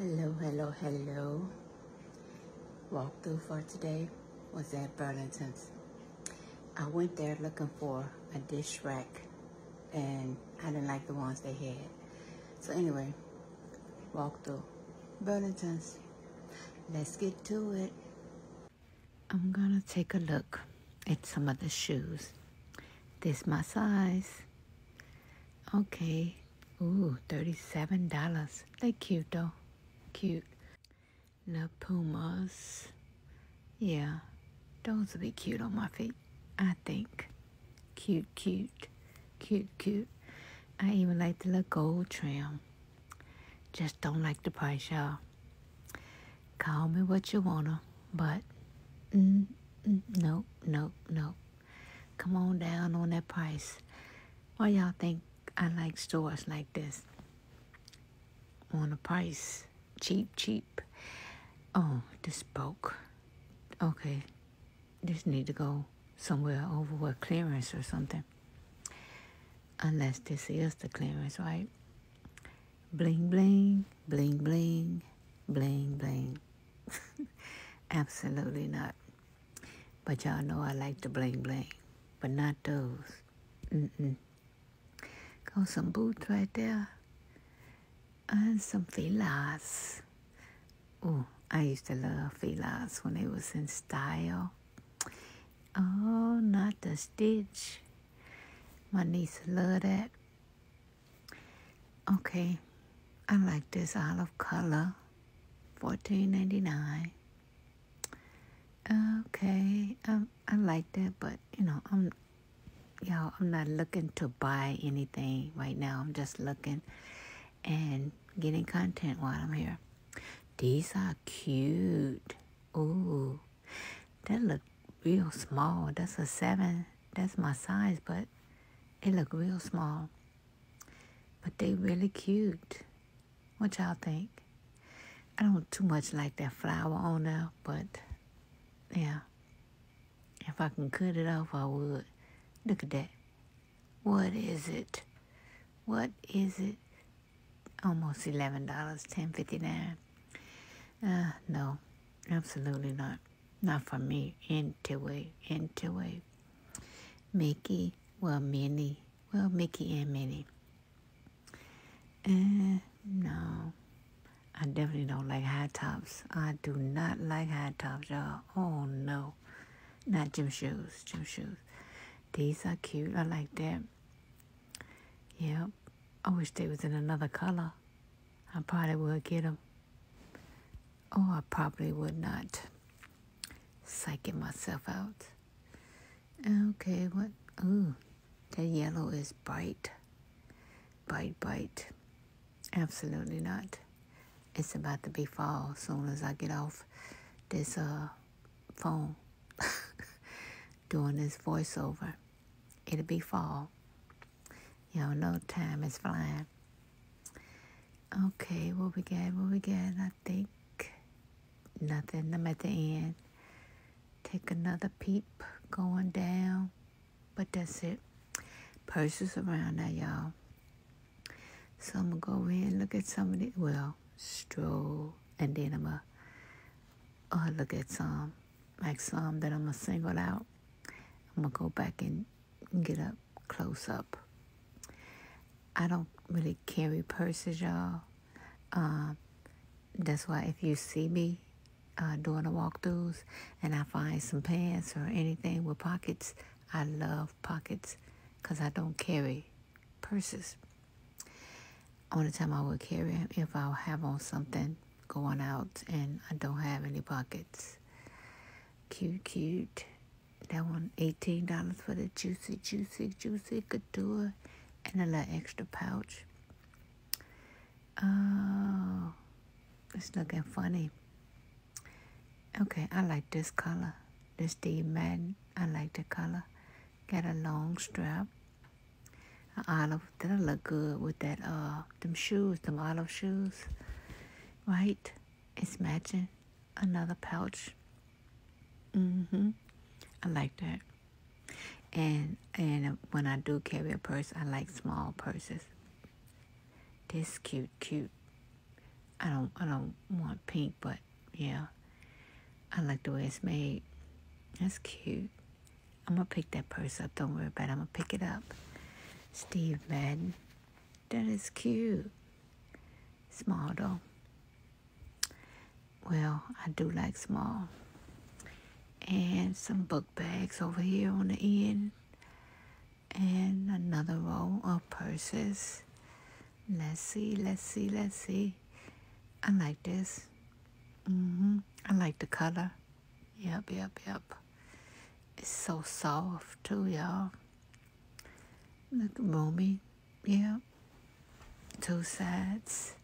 Hello, hello, hello. Walkthrough for today was at Burlington's. I went there looking for a dish rack and I didn't like the ones they had. So anyway, walk through Burlington's. Let's get to it. I'm gonna take a look at some of the shoes. This my size. Okay. Ooh, $37. They cute though cute. The Pumas. Yeah, those would be cute on my feet, I think. Cute, cute, cute, cute. I even like the little gold trim. Just don't like the price, y'all. Call me what you wanna, but mm, mm, nope, nope, nope. Come on down on that price. Why y'all think I like stores like this? On the price cheap, cheap. Oh, this broke. Okay, this need to go somewhere over with clearance or something. Unless this is the clearance, right? Bling, bling, bling, bling, bling, bling. Absolutely not. But y'all know I like the bling, bling, but not those. Mm-mm. Got some boots right there and some Filas. Oh, I used to love Filas when they was in style. Oh, not the stitch. My niece loved that. Okay, I like this olive color, fourteen ninety nine. Okay, um, I like that, but you know, I'm y'all. I'm not looking to buy anything right now. I'm just looking and getting content while I'm here. These are cute. Ooh, that look real small. That's a seven. That's my size, but it look real small. But they really cute. What y'all think? I don't too much like that flower on there, but yeah. If I can cut it off, I would. Look at that. What is it? What is it? Almost eleven dollars, ten fifty nine. Uh, no, absolutely not. Not for me. Anyway, anyway. Mickey, well, Minnie, well, Mickey and Minnie. Uh, no, I definitely don't like high tops. I do not like high tops, y'all. Oh no, not gym shoes, gym shoes. These are cute. I like that. Yep. I wish they was in another color. I probably would get them. Oh, I probably would not. Psyching myself out. Okay, what? Ooh, that yellow is bright. Bright, bright. Absolutely not. It's about to be fall as soon as I get off this uh phone doing this voiceover. It'll be fall. Y'all know time is flying. Okay, what we got? What we got? I think nothing. I'm at the end. Take another peep going down. But that's it. Purses around now, y'all. So I'm going to go in and look at some of the, well, stroll. And then I'm going to uh, look at some, like some that I'm going to single out. I'm going to go back and get up close up. I don't really carry purses, y'all. Uh, that's why if you see me uh, doing the walkthroughs and I find some pants or anything with pockets, I love pockets because I don't carry purses. Only time I would carry them if I have on something going out and I don't have any pockets. Cute, cute. That one, $18 for the juicy, juicy, juicy couture and a little extra pouch. Oh, it's looking funny. Okay, I like this color. This Steve Madden, I like the color. Got a long strap. An olive. That'll look good with that, uh, them shoes, them olive shoes. Right? It's matching. Another pouch. Mm-hmm. I like that. And and when I do carry a purse, I like small purses. This cute, cute. I don't I don't want pink, but yeah. I like the way it's made. That's cute. I'm gonna pick that purse up. Don't worry about it. I'm gonna pick it up. Steve Madden. That is cute. Small though. Well, I do like small. And some book bags over here on the end. And another row of purses. Let's see, let's see, let's see. I like this. Mm-hmm. I like the color. Yep, yep, yep. It's so soft too, y'all. Look roomy. Yep. Two sides.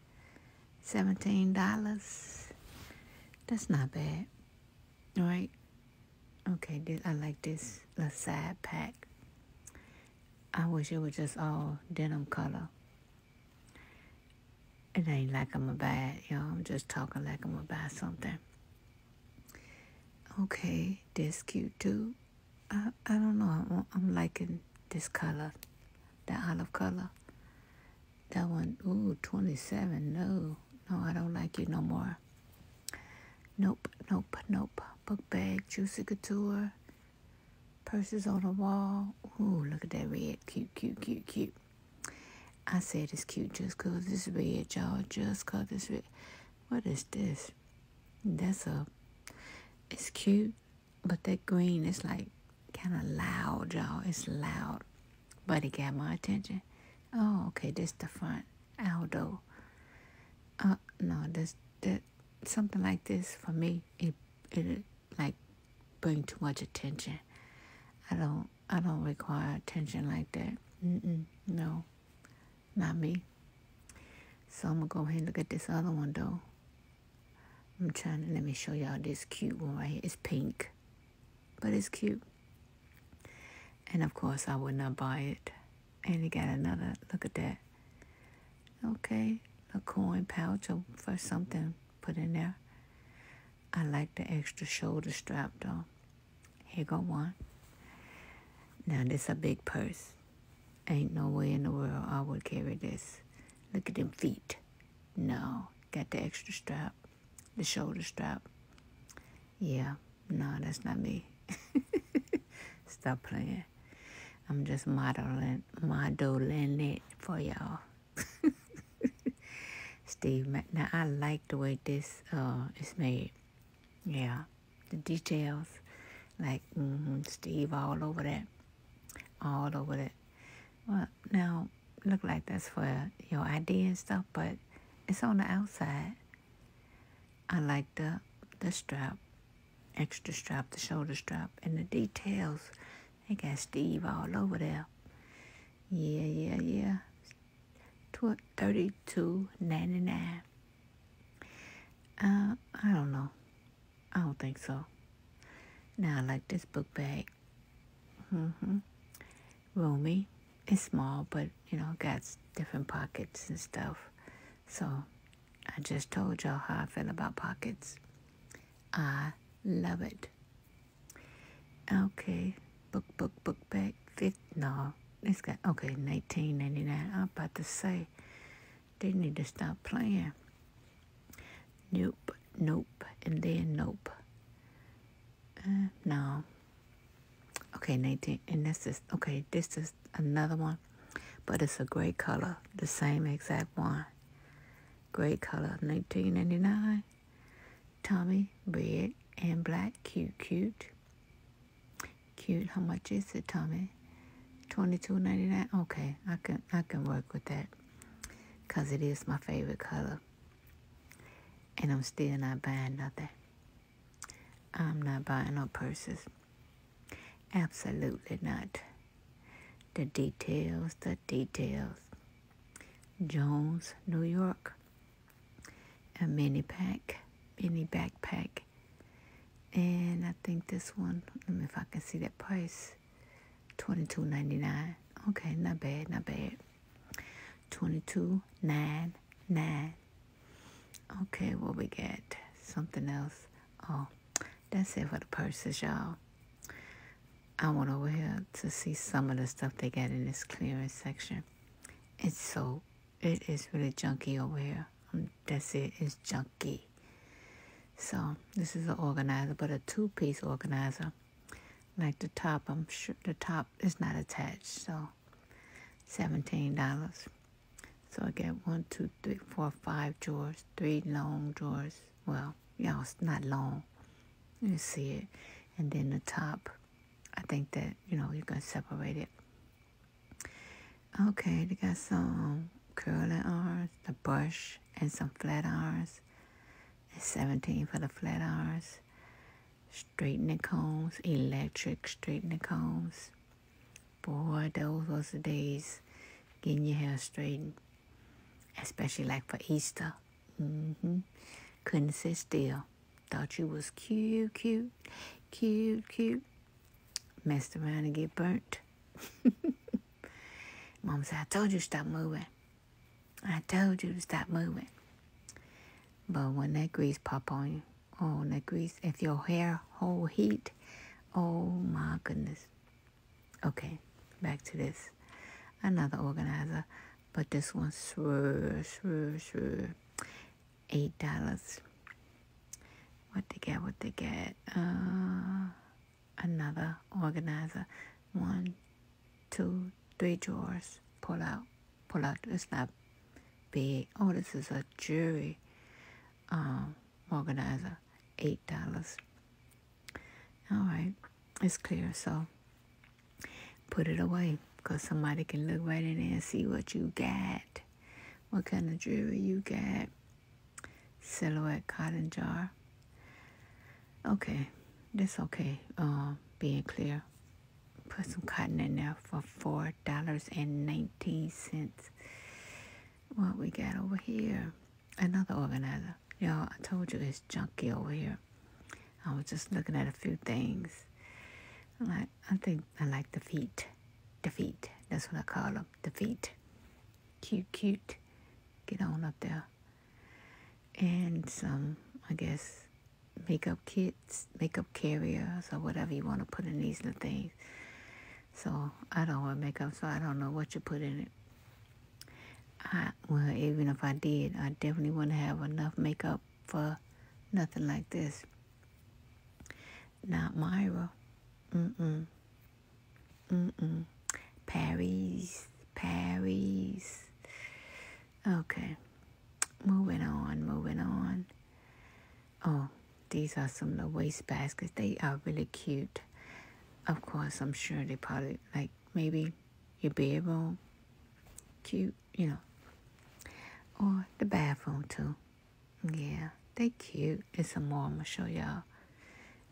Seventeen dollars. That's not bad. Right? Okay, this, I like this the side pack. I wish it was just all denim color. It ain't like I'm a it, y'all. I'm just talking like I'm gonna something. Okay, this cute too. I, I don't know. I'm, I'm liking this color, the olive color. That one, ooh, 27. No, no, I don't like you no more. Nope, nope, nope. Book bag, Juicy Couture. Purses on the wall. Ooh, look at that red. Cute, cute, cute, cute. I said it's cute just because it's red, y'all. Just because it's red. What is this? That's a. It's cute, but that green is like kind of loud, y'all. It's loud, but it got my attention. Oh, okay. This the front. Aldo. Uh, no, this that something like this for me. It it bring too much attention. I don't I don't require attention like that. Mm-mm, no. Not me. So I'm gonna go ahead and look at this other one though. I'm trying to let me show y'all this cute one right here. It's pink, but it's cute. And of course, I would not buy it. And it got another. Look at that. Okay, a coin pouch or for something put in there. I like the extra shoulder strap though. Here go one. Now this a big purse. Ain't no way in the world I would carry this. Look at them feet. No. Got the extra strap. The shoulder strap. Yeah. No, that's not me. Stop playing. I'm just modeling modeling it for y'all. Steve, now I like the way this uh is made. Yeah, the details, like mm-hmm, Steve all over that, all over that. Well, now, look like that's for your ID and stuff, but it's on the outside. I like the the strap, extra strap, the shoulder strap, and the details. They got Steve all over there. Yeah, yeah, yeah. Thirty-two ninety-nine. Uh, I don't know. I don't think so. Now I like this book bag. Mm-hmm. Roomy. It's small, but you know, got different pockets and stuff. So I just told y'all how I feel about pockets. I love it. Okay, book, book, book bag. Fifth, no, it's got okay, nineteen ninety nine. I'm about to say they need to stop playing. Nope, nope, and then nope. Uh, no. Okay, 19, and this is, okay, this is another one, but it's a gray color, the same exact one. Gray color, 19.99. Tommy, red and black, cute, cute. Cute, how much is it, Tommy? 22.99. Okay, I can I can work with that, cause it is my favorite color, and I'm still not buying nothing. I'm not buying no purses. Absolutely not. The details, the details. Jones, New York. A mini pack, mini backpack. And I think this one, let me if I can see that price. Twenty two ninety nine. Okay, not bad, not bad. Twenty two nine nine. Okay, what we got? Something else. Oh, that's it for the purses, y'all. I went over here to see some of the stuff they got in this clearance section. It's so, it is really junky over here. Um, that's it. It's junky. So this is an organizer, but a two-piece organizer. Like the top, I'm sure the top is not attached. So seventeen dollars. So I get one, two, three, four, five drawers, three long drawers. Well, y'all, it's not long. You see it, and then the top. I think that you know you can separate it. Okay, they got some curling irons, the brush, and some flat irons. It's 17 for the flat irons. Straightening combs, electric straightening combs. Boy, those was the days getting your hair straightened. Especially like for Easter. Mm-hmm. Couldn't sit still. Thought you was cute, cute, cute, cute. Messed around and get burnt. Mom said, I told you to stop moving. I told you to stop moving. But when that grease pop on you, oh, that grease, if your hair hold heat, oh my goodness. Okay, back to this. Another organizer, but this one's. Eight dollars. What they get, what they get. Uh, another organizer. One, two, three drawers. Pull out. Pull out. It's not big. Oh, this is a jewelry um, organizer. Eight dollars. All right. It's clear. So put it away because somebody can look right in there and see what you got. What kind of jewelry you got. Silhouette cotton jar. Okay. This okay. Um, being clear put some cotton in there for four dollars and nineteen cents. What we got over here? Another organizer. Y'all, I told you it's junky over here. I was just looking at a few things. Like I think I like the feet. The feet. That's what I call them. The feet. Cute, cute. Get on up there. And some, I guess, makeup kits, makeup carriers, or whatever you want to put in these little things. So I don't wear makeup, so I don't know what you put in it. I, well, even if I did, I definitely wouldn't have enough makeup for nothing like this. Not Myra. Mm-mm. Mm-mm. Paris. Paris. Okay. Moving on, moving on. Oh, these are some little waste baskets. They are really cute of course, I'm sure they probably like maybe your bedroom, cute, you know, or the bathroom too. Yeah, they cute. It's some more I'm gonna show y'all,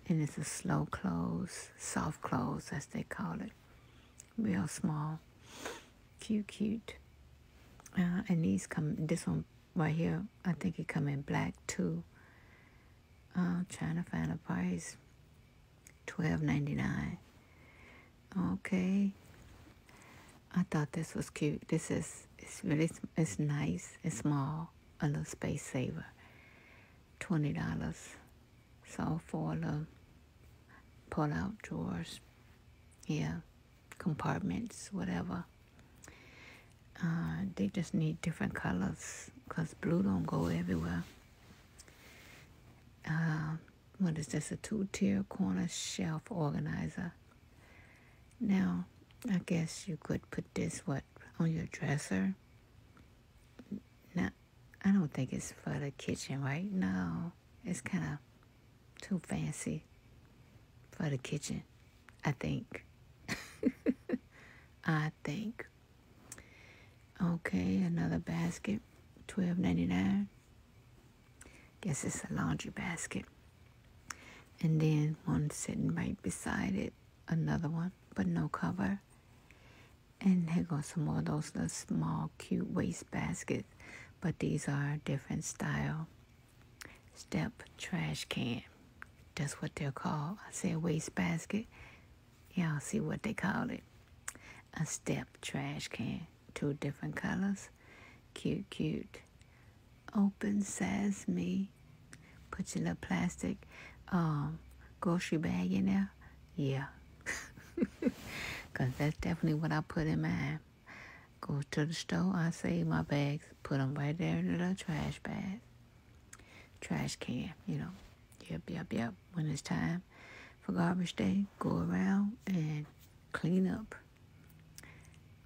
and it's a slow close, soft close as they call it, real small, cute, cute. Uh, and these come. This one right here, I think it come in black too. Uh, trying to find a price. Twelve ninety nine. Okay. I thought this was cute. This is it's really it's nice. It's small. A little space saver. Twenty dollars. So for the pull out drawers. Yeah. Compartments, whatever. Uh, they just need different colors because blue don't go everywhere. Uh, what is this? A two-tier corner shelf organizer. Now, I guess you could put this what on your dresser. Now, I don't think it's for the kitchen, right? No, it's kind of too fancy for the kitchen. I think. I think. Okay, another basket, twelve ninety nine. Guess it's a laundry basket. And then one sitting right beside it, another one but no cover. And here goes some more of those little small, cute waste baskets. But these are different style. Step trash can. That's what they're called. I said waste basket. Y'all see what they call it. A step trash can. Two different colors. Cute, cute. Open sesame. Put your little plastic um, grocery bag in there. Yeah, because that's definitely what I put in mine. Go to the store. I save my bags. Put them right there in the little trash bag. Trash can, you know. Yep, yep, yep. When it's time for garbage day, go around and clean up.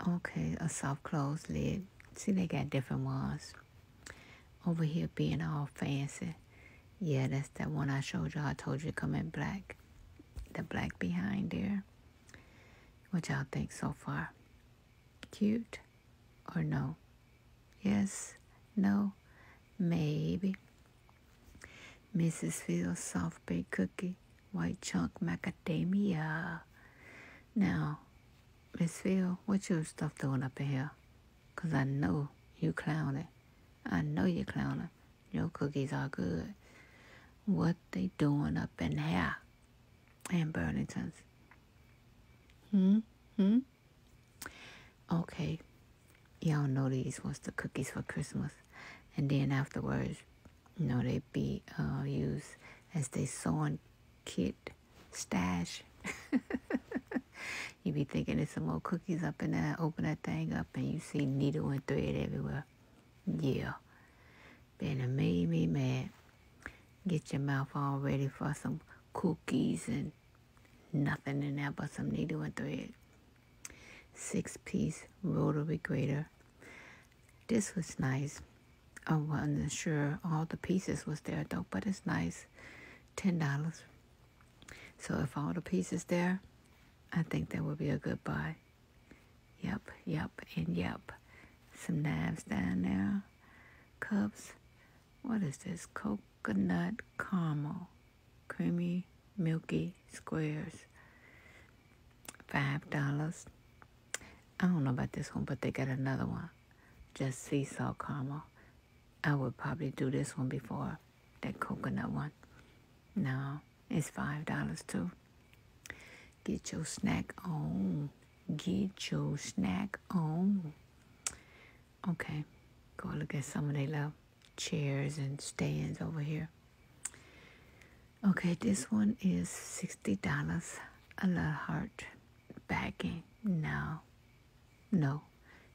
Okay, a soft close lid. See, they got different ones. Over here being all fancy. Yeah, that's that one I showed you. I told you to come in black. The black behind there. What y'all think so far? Cute or no? Yes? No? Maybe. Mrs. Fields soft baked cookie, white chunk macadamia. Now, Miss Phil, what your stuff doing up in here? Cause I know you clowning. I know you clowning. Your cookies are good. What they doing up in here? And Burlington's. Hmm? Hmm? Okay. Y'all know these was the cookies for Christmas. And then afterwards, you know, they be uh, used as they sewing kit stash. you be thinking there's some more cookies up in there. Open that thing up and you see needle and thread everywhere. Yeah. Been it made me mad. Get your mouth all ready for some cookies and nothing in there but some needle and thread. Six piece rotary grater. This was nice. I wasn't sure all the pieces was there though, but it's nice. Ten dollars. So if all the pieces there, I think that would be a good buy. Yep, yep, and yep. Some knives down there. Cups. What is this? Coconut caramel. Creamy, milky squares. Five dollars. I don't know about this one, but they got another one. Just sea salt caramel. I would probably do this one before that coconut one. No, it's five dollars too. Get your snack on. Get your snack on. Okay, go look at some of their little chairs and stands over here. Okay, this one is sixty dollars. A little heart backing. No, no,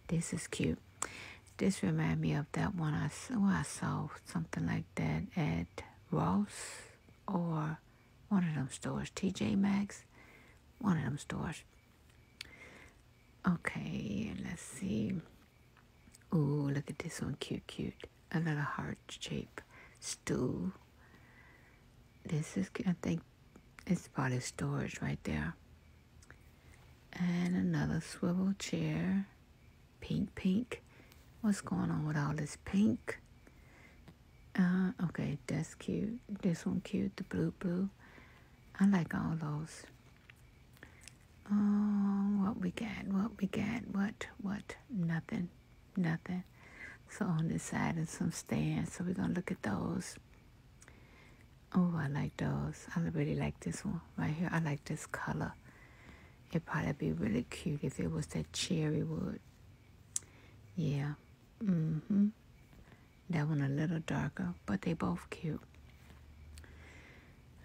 this is cute. This remind me of that one I saw. I saw something like that at Ross or one of them stores, TJ Maxx, one of them stores. Okay, let's see. Ooh, look at this one, cute, cute. Another heart shape stool. This is, I think, it's probably storage right there. And another swivel chair, pink, pink. What's going on with all this pink? Uh, okay, that's cute. This one cute, the blue, blue. I like all those. Oh, what we got? What we got? What? What? Nothing. Nothing. So on this side is some stands. So we're gonna look at those. Oh, I like those. I really like this one right here. I like this color. It'd probably be really cute if it was that cherry wood. Yeah. Mm-hmm. That one a little darker, but they both cute.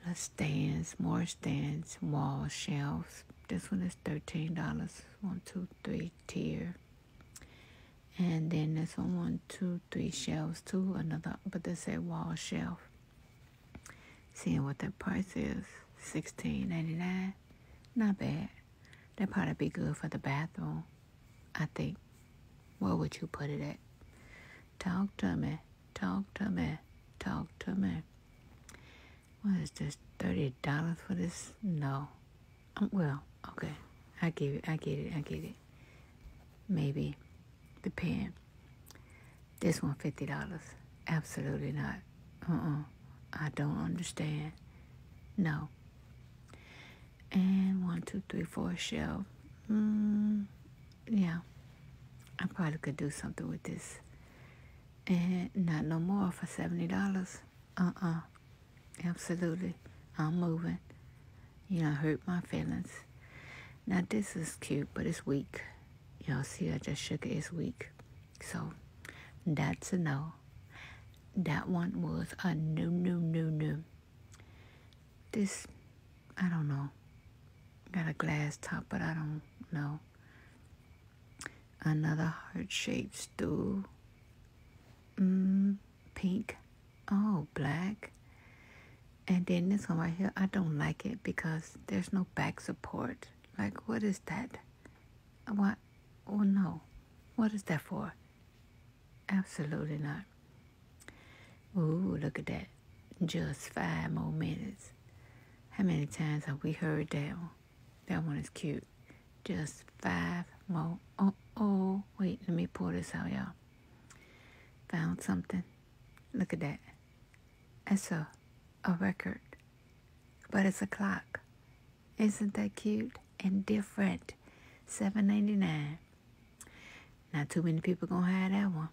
The stands, more stands, wall shelves. This one is thirteen dollars. One, two, three tier. And then this one, one, two, three shelves too. Another, but they say wall shelf. Seeing what that price is, sixteen ninety nine. Not bad. That probably be good for the bathroom. I think. Where would you put it at? Talk to me. Talk to me. Talk to me. What is this? Thirty dollars for this? No. Um, well, okay. I get it. I get it. I get it. Maybe. Depend. This one fifty dollars. Absolutely not. Uh-uh. I don't understand. No. And one, two, three, four shelf. Mm, yeah. I probably could do something with this and not no more for $70. Uh-uh. Absolutely. I'm moving. You know, hurt my feelings. Now, this is cute, but it's weak. Y'all see, I just shook it. It's weak. So, that's a no. That one was a no, no, no, no. This, I don't know. Got a glass top, but I don't know. Another heart-shaped stool. Mm, pink. Oh, black. And then this one right here, I don't like it because there's no back support. Like, what is that? What? Oh, no. What is that for? Absolutely not. Ooh, look at that. Just five more minutes. How many times have we heard that one? That one is cute. Just five more. Oh, oh, wait, let me pull this out, y'all. Found something. Look at that. That's a, a record, but it's a clock. Isn't that cute and different? Seven ninety nine. Not too many people gonna have that one.